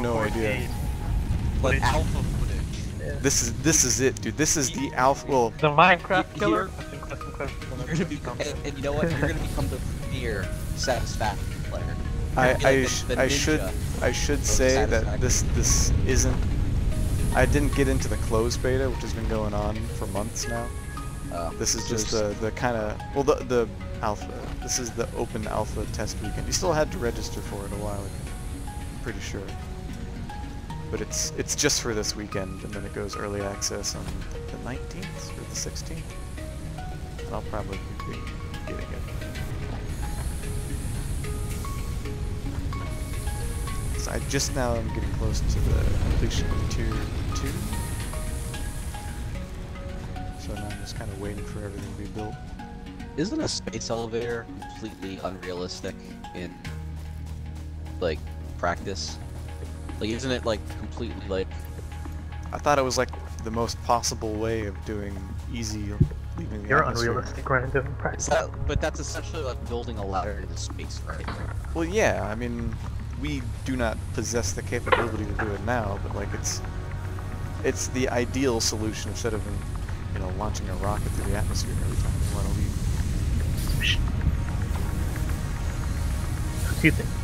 no idea. Like Footage. alpha footage. This is this is it, dude. This is the alpha. Well, The Minecraft killer. you're- gonna become, and, and you know what? You're gonna become the premier satisfaction player. I I, be sh the I should. I should say that this this isn't. I didn't get into the closed beta, which has been going on for months now. Uh, This is just the the kind of well the the alpha. This is the open alpha test weekend. You still had to register for it a while ago. I'm pretty sure. But it's it's just for this weekend, and then it goes early access on the 19th or the 16th. And I'll probably be getting it. So I just now I'm getting close to the completion of tier two. So now I'm just kind of waiting for everything to be built. Isn't a space elevator completely unrealistic in like practice? Like, isn't it like completely like? I thought it was like the most possible way of doing easy leaving the You're unrealistic, random Is practice. that, but that's essentially like building a ladder into space, right? Well, yeah. I mean, we do not possess the capability to do it now, but like it's it's the ideal solution instead of you know launching a rocket through the atmosphere every time you want to leave. What do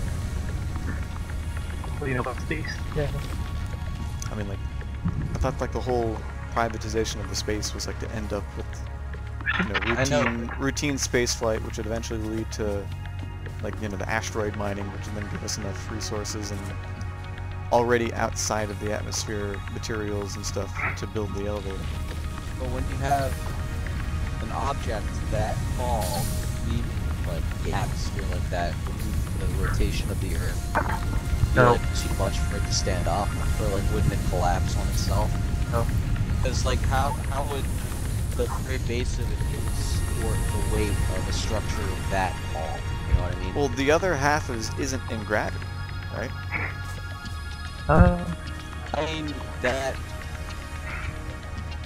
you think? What do you know about space? Yeah. I mean, like I thought like the whole privatization of the space was like to end up with you know I know. routine routine space flight, which would eventually lead to like you know the asteroid mining, which would then give us enough resources and already outside of the atmosphere materials and stuff to build the elevator. But when you have an object that small leaving like atmosphere like that, wouldn't the rotation of the Earth be No. like too much for it to stand up, or like wouldn't it collapse on itself? No. Because like how how would the very base of it support the weight of a structure that tall? You know what I mean? Well, the other half is isn't in gravity, right? Uh, I mean that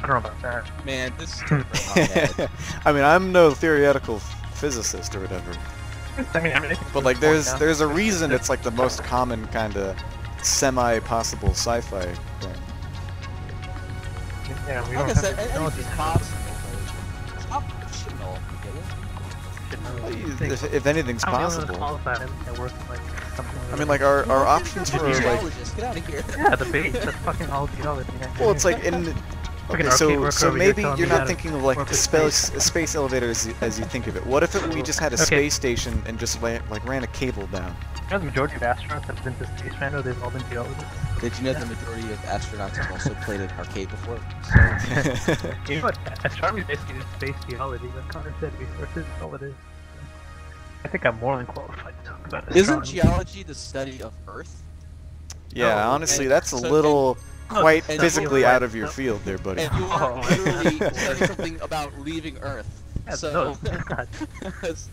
I don't know about that. man. This is turning my. I mean, I'm no theoretical physicist or whatever, I mean, I mean, but like there's there's a reason it's like the most common kind of semi-possible sci-fi thing. Yeah, we Like don't said, have the anything's technology. possible. It's not fictional. you get it? Should know Well, you- things. If, if anything's How many of possible. qualified and they're like something? I mean, like our, our options for like get out of here. yeah, the base. That's fucking all geology. Yeah. Well, it's like in. Fucking Okay, so worker so over maybe you're me how not thinking of like a space space. a space elevator as you, as you think of it. What if it, we just had a Okay. space station and just la- like ran a cable down? You know, the majority of astronauts have been to space, Rando, they've all been geologists. Did you know the majority of astronauts have also played an arcade before? You know what? Astronomy is basically just space geology. Like Connor said, resources, that's all it is. I think I'm more than qualified to talk about Isn't geology the study of Earth? yeah, Oh, honestly, and that's a so- little No, quite and- physically out of your field there, buddy. And you are Oh. literally studying something about leaving Earth. Yeah, so no, it's not. it's-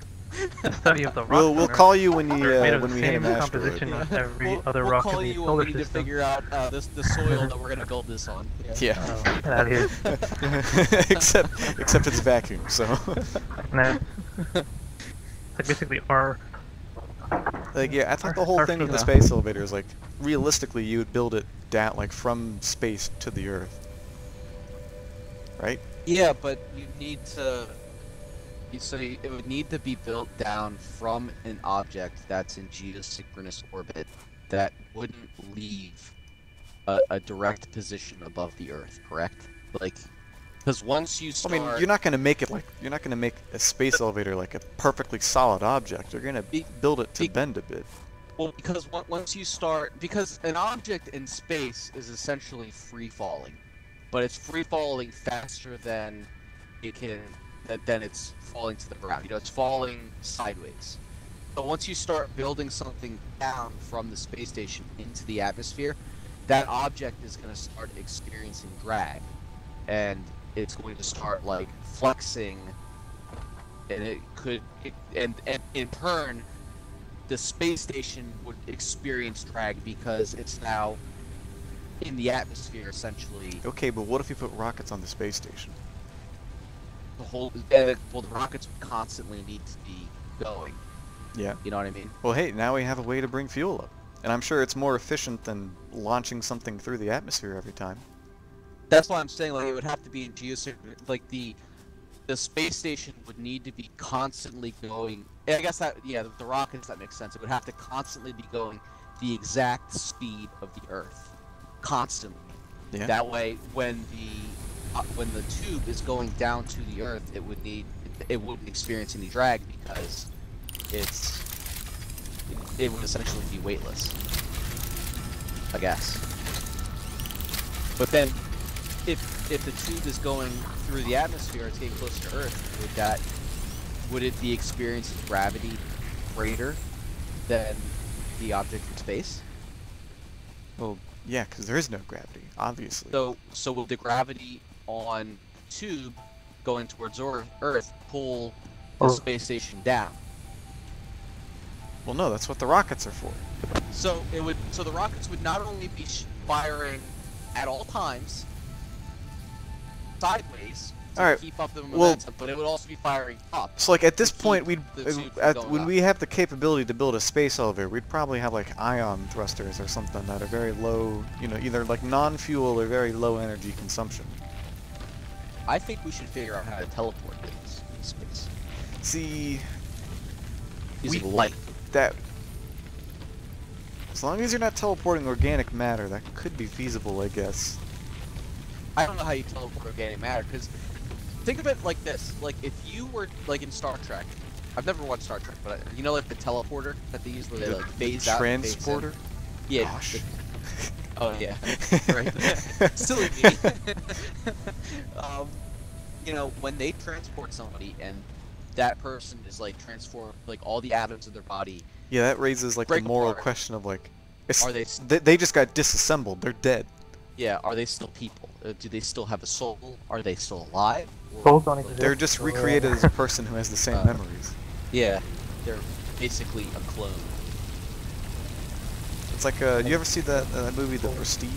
the study of the rock. We'll we'll call you when you They're made uh, of when the we hit same an asteroid. composition as every we'll, other we'll rock call in the you when we need to figure out uh, this the soil that we're gonna build this on. Yeah. Oh, get out of here. except except it's vacuum, so Nah. Like basically our like yeah, I thought the whole thing with the space elevator is like realistically you would build it down like from space to the Earth, right? Yeah, but you need to. you- So it would need to be built down from an object that's in geosynchronous orbit that wouldn't leave a, a direct position above the Earth, correct? Like, because once you start... I mean, you're not gonna make it like you're not gonna make a space elevator like a perfectly solid object. You're gonna Be- build it to be- bend a bit. Well, because once you start, because an object in space is essentially free falling, but it's free falling faster than it can than, it's falling to the ground. You know, it's falling sideways. So once you start building something down from the space station into the atmosphere, that object is going to start experiencing drag, and it's going to start like flexing, and it could, it, and and in turn, the space station would experience drag because it's now in the atmosphere essentially. Okay, but what if you put rockets on the space station? The whole, uh, well, the rockets would constantly need to be going. Yeah. You know what I mean? Well, hey, now we have a way to bring fuel up, And I'm sure it's more efficient than launching something through the atmosphere every time. That's why I'm saying like it would have to be in geosync. Like the the space station would need to be constantly going. I guess that yeah, the, the rockets that makes sense. It would have to constantly be going the exact speed of the Earth, constantly. Yeah. That way, when the uh, when the tube is going down to the Earth, it would need it wouldn't experience any drag because it's it would essentially be weightless. I guess. But then, if if the tube is going through the atmosphere, it's getting closer to Earth. Would that would it be experiencing gravity greater than the object in space? Well, yeah, because there is no gravity, obviously. So so will the gravity on tube going towards Earth pull the Or- space station down? Well, no, that's what the rockets are for. So it would. So the rockets would not only be firing at all times sideways to Alright, keep up the well- momentum, but it would also be firing up. So, like, at this point, we'd uh, at, when up. we have the capability to build a space elevator, we'd probably have like ion thrusters or something that are very low, you know, either like non-fuel or very low energy consumption. I think we should figure out how to teleport things in space. See, Using We- light. that as long as you're not teleporting organic matter, that could be feasible, I guess. I don't know how you teleport organic matter because think of it like this: like if you were like in Star Trek. I've never watched Star Trek, but I, you know, like the teleporter that they use where they The like phase out. phase in? transporter. Yeah. Gosh. the- Oh yeah, right. Silly me. um, you know, when they transport somebody and that person is like transform like all the atoms of their body, Yeah, that raises like the moral apart. question of like, Are they they? They just got disassembled. They're dead. Yeah, are they still people? Uh, do they still have a soul? Are they still alive? Souls don't exist. They're just recreated as a person who has the same Uh, memories. Yeah, they're basically a clone. It's like, uh, you ever see that uh, that movie, The Prestige?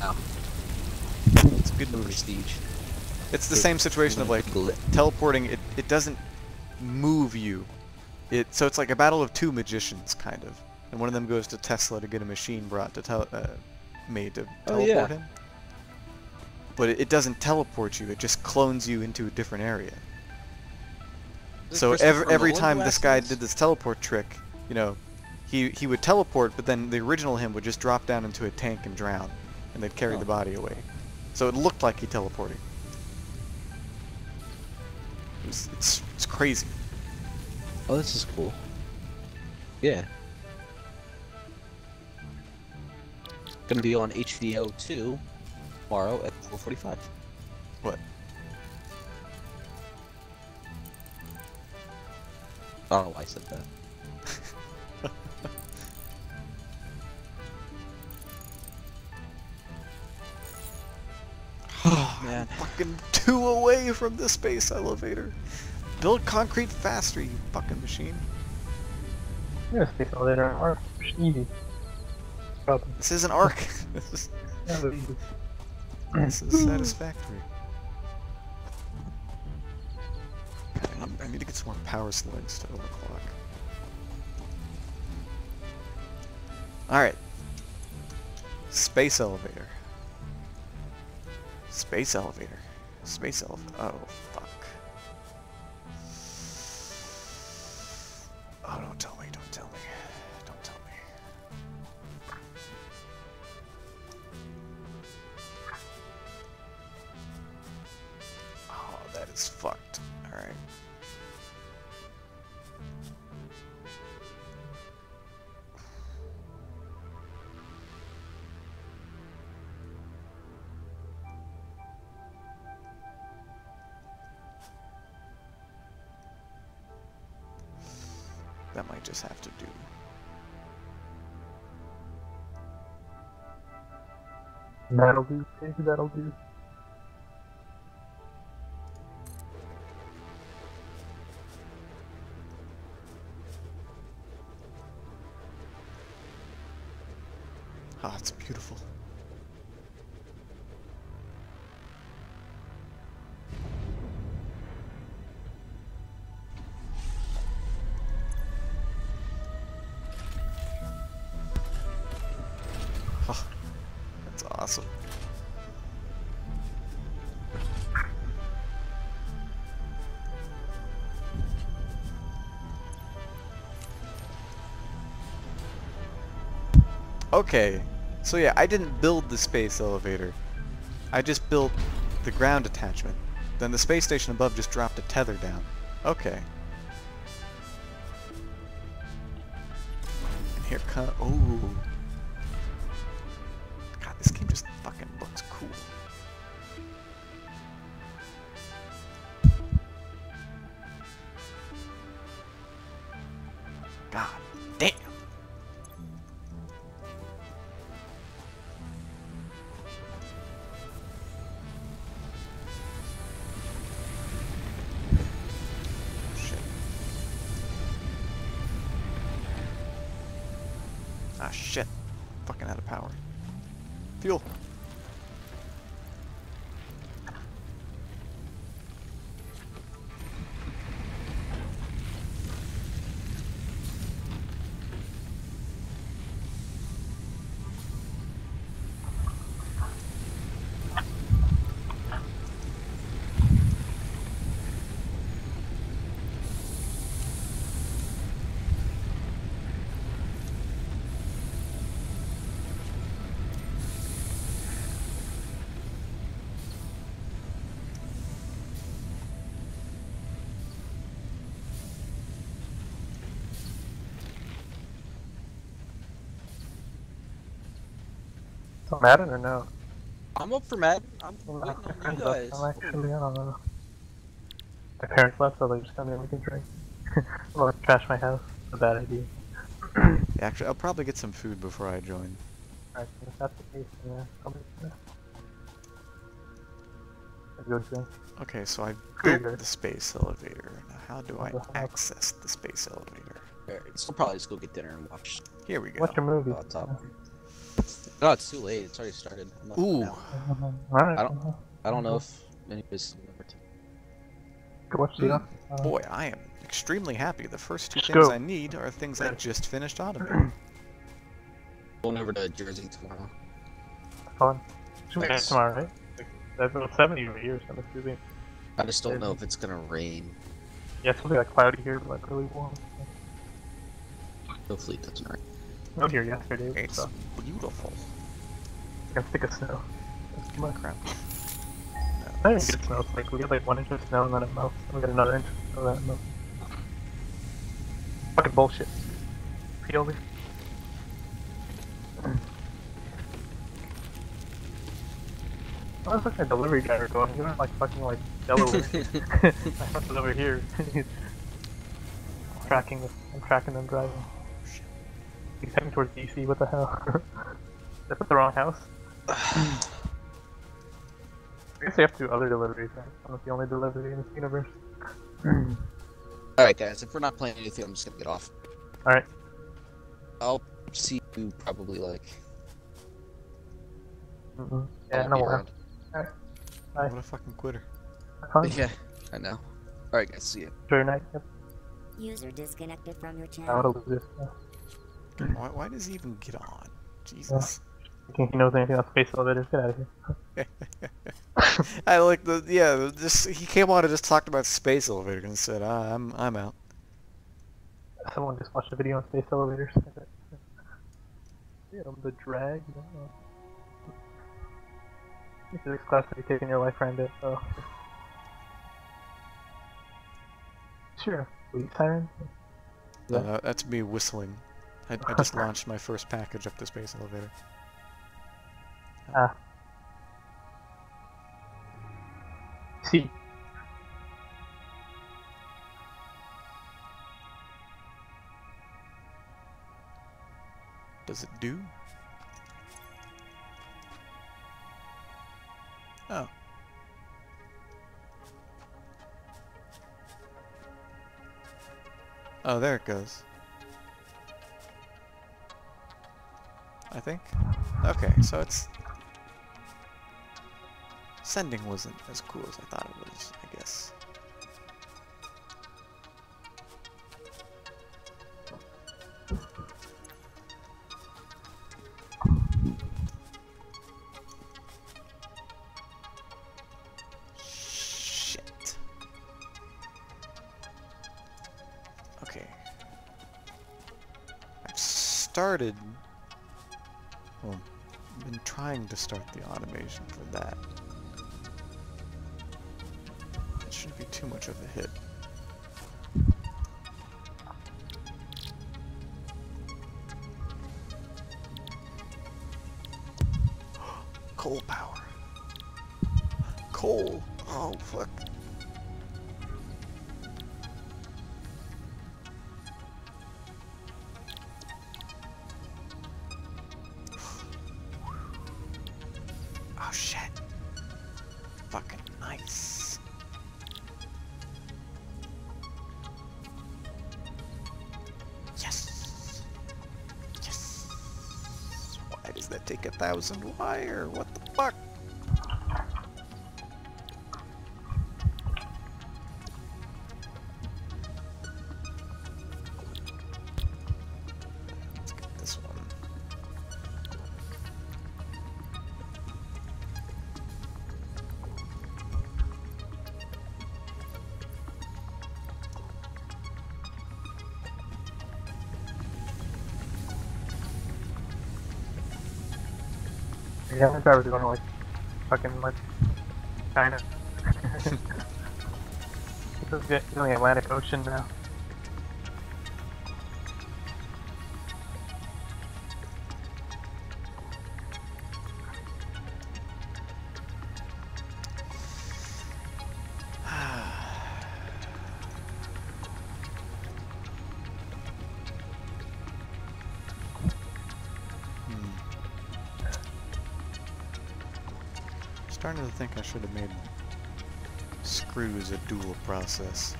No, It's a good movie. prestige. It's the same situation of like teleporting. It it doesn't move you. It so it's like a battle of two magicians kind of, and one of them goes to Tesla to get a machine brought to tel- uh, made to Oh, teleport yeah. him. But it, it doesn't teleport you. It just clones you into a different area. So every every time this guy did this teleport trick, you know, he he would teleport, but then the original him would just drop down into a tank and drown, and they'd carry Oh. the body away. So it looked like he teleported. It was, it's it's crazy. Oh, this is cool. Yeah. Gonna be on HBO 2 tomorrow at 4:45. What? I don't know why I said that. Oh man. Fucking two away from the space elevator. Build concrete faster, you fucking machine. Yeah, space elevator are easy. Probably. This is an arc. this is Yeah, they're easy. this is satisfactory. I need, I need to get some more power slugs to overclock. Alright. Space elevator. Space elevator. Space elevator. Oh, fuck. That might just have to do. That'll do. Maybe that'll do. Ah, it's beautiful. Okay, so yeah, I didn't build the space elevator. I just built the ground attachment. Then the space station above just dropped a tether down. Okay. And here come... Oh. Shit. Fucking out of power. Fuel. So Madden or no? I'm up for Madden. I'm I'm waiting my on you guys. left. I'm actually, I don't know. My parents left, so they just come in and we can drink. I'm gonna trash my house. It's a bad idea. Yeah, actually, I'll probably get some food before I join. Alright, if that's the case, then yeah, I'll be there. I'll go drink. Okay, so I Pretty built the space elevator. Now, how do I What the heck? access the space elevator? Alright, So probably just go get dinner and watch. Here we go. Watch a movie. Oh, top. No, it's too late. It's already started. I'm not Ooh. Alright. I don't- I don't know if anybody's remember to. Go Mm. uh, Boy, I am extremely happy. The first two Just things go. I need are things I just finished automating. Going over to Jersey tomorrow. fun. Should be nice Thanks. tomorrow, right? Like, It's 70 right here, so it's be. I just don't know if it's gonna rain. Yeah, it's gonna be like cloudy here, but like really warm. Hopefully it doesn't rain. Out here yesterday, It's so beautiful. I can stick of snow. That's too much. Crap. I didn't get snow. It's like we get like one inch of snow and then it melts. And we get another inch of snow and then it melts. Fucking bullshit. Me? I was looking at delivery driver going, went like fucking like Delaware. I went over here. Tracking, the, I'm tracking them driving. Oh, He's heading towards DC, what the hell? They put the wrong house. I guess they have two other deliveries, right? I'm not the only delivery in this universe. Alright, guys, if we're not playing anything, I'm just gonna get off. Alright. I'll see you probably like. Mm-hmm. Yeah, I'll no be more. around. Bye. What a fucking quitter. Fine. Yeah, I know. Alright, guys, see you. Enjoy your night. Yep. User disconnected from your I channel. want to lose this. Why, why does he even get on? Jesus. You think he knows anything about space elevators? Get out of here. I like the yeah. Just he came on and just talked about space elevator and said, ah, "I'm I'm out." Someone just watched a video on space elevators. Yeah, the drag. This is class that you take in your life, Randa, so. Sure. Police siren? Yeah. Uh, that's me whistling. I, I just launched my first package up the space elevator. Ah. See. Does it do? Oh. Oh, there it goes. I think. Okay, so it's... Sending wasn't as cool as I thought it was, I guess. Shit. Okay. I've started... Well, I've been trying to start the automation for that. Shouldn't be too much of a hit. Coal power. Coal. Oh fuck. That take a thousand wire? What the fuck? Yeah, my driver's going to like fucking like China. this is the Atlantic Ocean now. Think I should have made screws a dual process.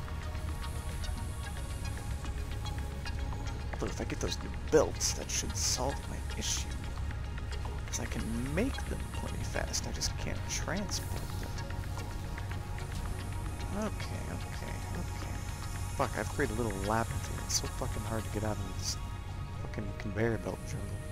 Although if I get those new belts, that should solve my issue. Because I can make them plenty fast, I just can't transport them. Okay, okay, okay. Fuck, I've created a little labyrinth here. It's so fucking hard to get out of this fucking conveyor belt jungle.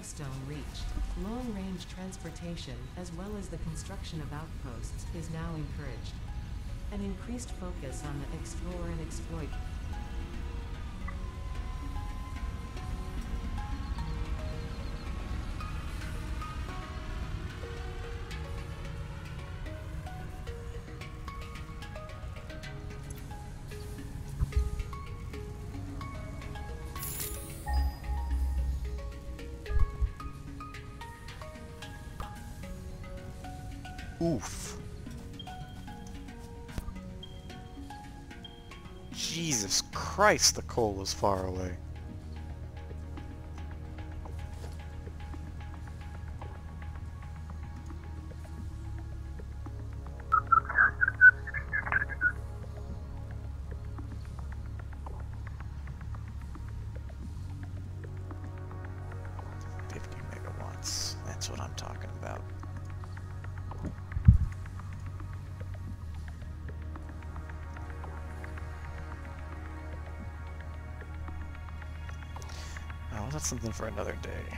Milestone reached. Long-range transportation, as well as the construction of outposts, is now encouraged. An increased focus on the explore and exploit Oof. Jesus Christ, the coal was far away. Something for another day.